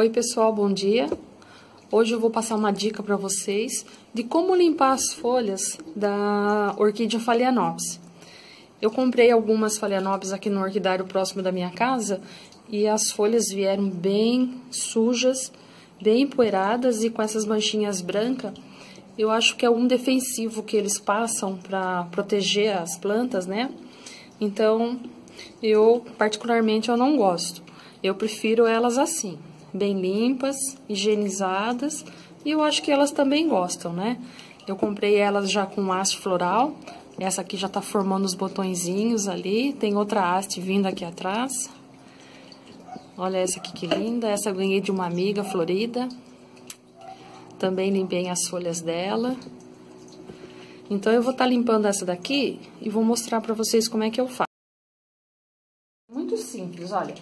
Oi pessoal, bom dia. Hoje eu vou passar uma dica para vocês de como limpar as folhas da orquídea Phalaenopsis. Eu comprei algumas Phalaenopsis aqui no orquidário próximo da minha casa e as folhas vieram bem sujas, bem empoeiradas e com essas manchinhas brancas. Eu acho que é um defensivo que eles passam para proteger as plantas, né? Então, eu particularmente eu não gosto. Eu prefiro elas assim bem limpas, higienizadas, e eu acho que elas também gostam, né? Eu comprei elas já com haste floral, essa aqui já tá formando os botõezinhos ali, tem outra haste vindo aqui atrás. Olha essa aqui que linda, essa eu ganhei de uma amiga florida. Também limpei as folhas dela. Então, eu vou estar tá limpando essa daqui e vou mostrar pra vocês como é que eu faço. Muito simples, olha.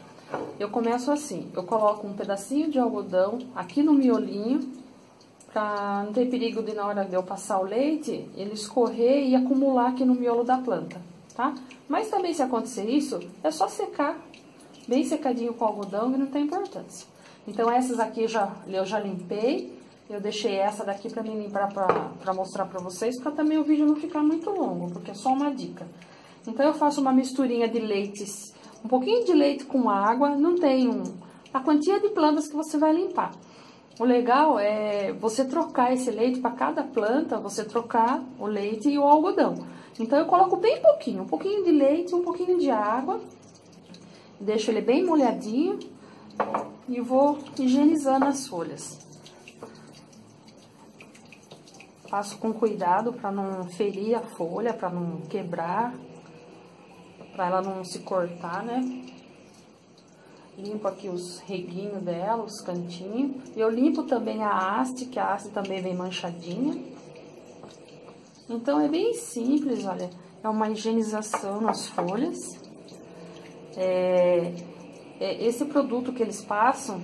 Eu começo assim, eu coloco um pedacinho de algodão aqui no miolinho, pra não ter perigo de na hora de eu passar o leite, ele escorrer e acumular aqui no miolo da planta, tá? Mas também se acontecer isso, é só secar, bem secadinho com algodão que não tem importância. Então essas aqui eu já, eu já limpei, eu deixei essa daqui pra mim limpar pra, pra mostrar pra vocês, pra também o vídeo não ficar muito longo, porque é só uma dica. Então eu faço uma misturinha de leites um pouquinho de leite com água, não tem um, a quantia de plantas que você vai limpar. O legal é você trocar esse leite para cada planta, você trocar o leite e o algodão. Então eu coloco bem pouquinho, um pouquinho de leite, um pouquinho de água, deixo ele bem molhadinho e vou higienizando as folhas. Passo com cuidado para não ferir a folha, para não quebrar para ela não se cortar, né? Limpo aqui os reguinhos dela, os cantinhos. E eu limpo também a haste, que a haste também vem manchadinha. Então, é bem simples, olha. É uma higienização nas folhas. É, é, esse produto que eles passam,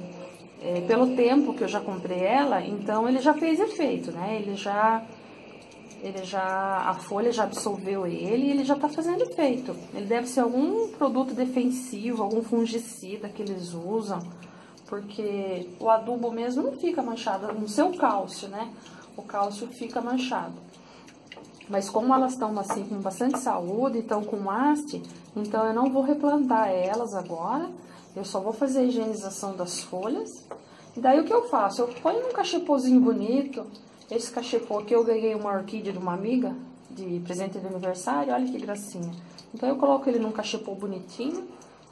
é, pelo tempo que eu já comprei ela, então ele já fez efeito, né? Ele já ele já a folha já absorveu ele e ele já está fazendo efeito. Ele deve ser algum produto defensivo, algum fungicida que eles usam, porque o adubo mesmo não fica manchado, no seu cálcio, né? O cálcio fica manchado. Mas como elas estão assim com bastante saúde, estão com haste, então eu não vou replantar elas agora. Eu só vou fazer a higienização das folhas. E daí o que eu faço? Eu ponho num cachepozinho bonito, esse cachepô aqui eu ganhei uma orquídea de uma amiga, de presente de aniversário, olha que gracinha. Então eu coloco ele num cachepô bonitinho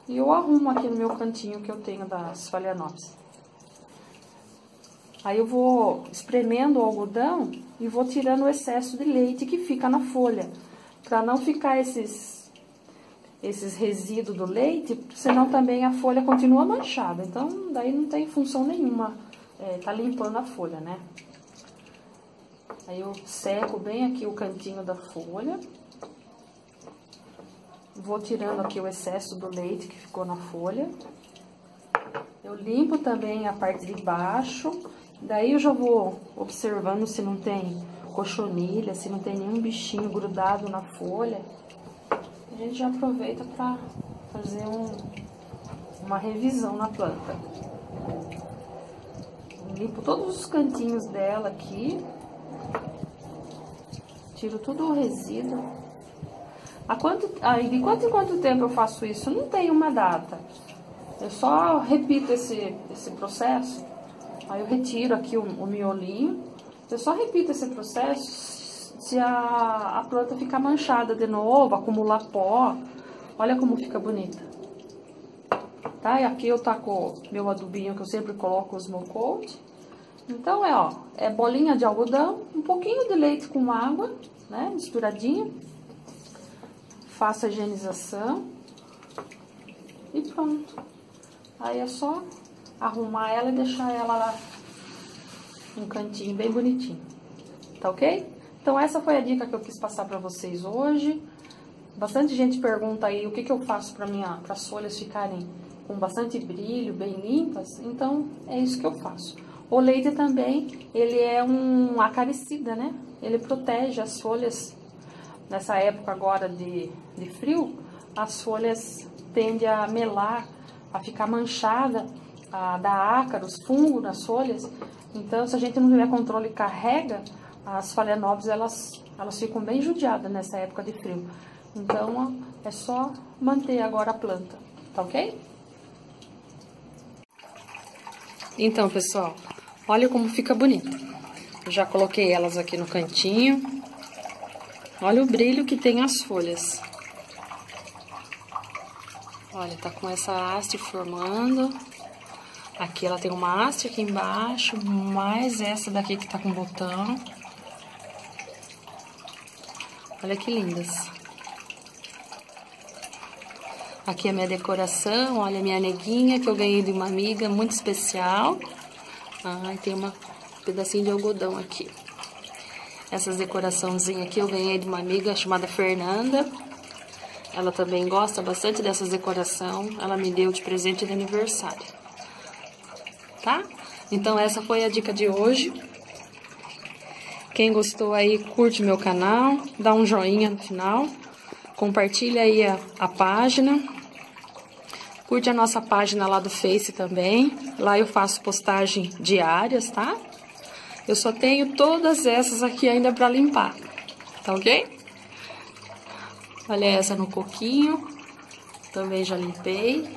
e eu arrumo aqui no meu cantinho que eu tenho das phalaenopsis. Aí eu vou espremendo o algodão e vou tirando o excesso de leite que fica na folha, para não ficar esses esses resíduos do leite, senão também a folha continua manchada. Então, daí não tem função nenhuma é, tá limpando a folha, né? Aí eu seco bem aqui o cantinho da folha. Vou tirando aqui o excesso do leite que ficou na folha. Eu limpo também a parte de baixo. Daí eu já vou observando se não tem cochonilha, se não tem nenhum bichinho grudado na folha. A gente já aproveita para fazer um, uma revisão na planta. Limpo todos os cantinhos dela aqui tiro tudo o resíduo. Há quanto, ah, de quanto em quanto tempo eu faço isso? Não tem uma data. Eu só repito esse, esse processo. Aí eu retiro aqui o, o miolinho. Eu só repito esse processo se a, a planta ficar manchada de novo, acumular pó. Olha como fica bonita. Tá? E aqui eu taco meu adubinho que eu sempre coloco os coat. Então é, ó, é bolinha de algodão, um pouquinho de leite com água né? Misturadinho. Faço a higienização. E pronto. Aí é só arrumar ela e deixar ela lá um cantinho bem bonitinho. Tá ok? Então essa foi a dica que eu quis passar para vocês hoje. Bastante gente pergunta aí o que, que eu faço para minha para as folhas ficarem com bastante brilho, bem limpas. Então é isso que eu faço. O leite também, ele é um acaricida, né? Ele protege as folhas. Nessa época agora de, de frio, as folhas tendem a melar, a ficar manchada. a, dar ácaros, fungo nas folhas. Então, se a gente não tiver controle e carrega, as phalaenopsis, elas, elas ficam bem judiadas nessa época de frio. Então, é só manter agora a planta, tá ok? Então, pessoal, olha como fica bonita. Eu já coloquei elas aqui no cantinho. Olha o brilho que tem as folhas. Olha, tá com essa haste formando. Aqui ela tem uma haste aqui embaixo, mais essa daqui que tá com botão. Olha que lindas. Aqui é a minha decoração, olha a minha neguinha que eu ganhei de uma amiga muito especial. Ah, tem uma, um pedacinho de algodão aqui. Essas decoraçãozinhas aqui eu ganhei de uma amiga chamada Fernanda. Ela também gosta bastante dessas decoração. Ela me deu de presente de aniversário. Tá? Então essa foi a dica de hoje. Quem gostou aí, curte meu canal, dá um joinha no final. Compartilha aí a, a página. Curte a nossa página lá do Face também. Lá eu faço postagem diárias, tá? Eu só tenho todas essas aqui ainda para limpar. Tá ok? Olha essa no coquinho. Também já limpei.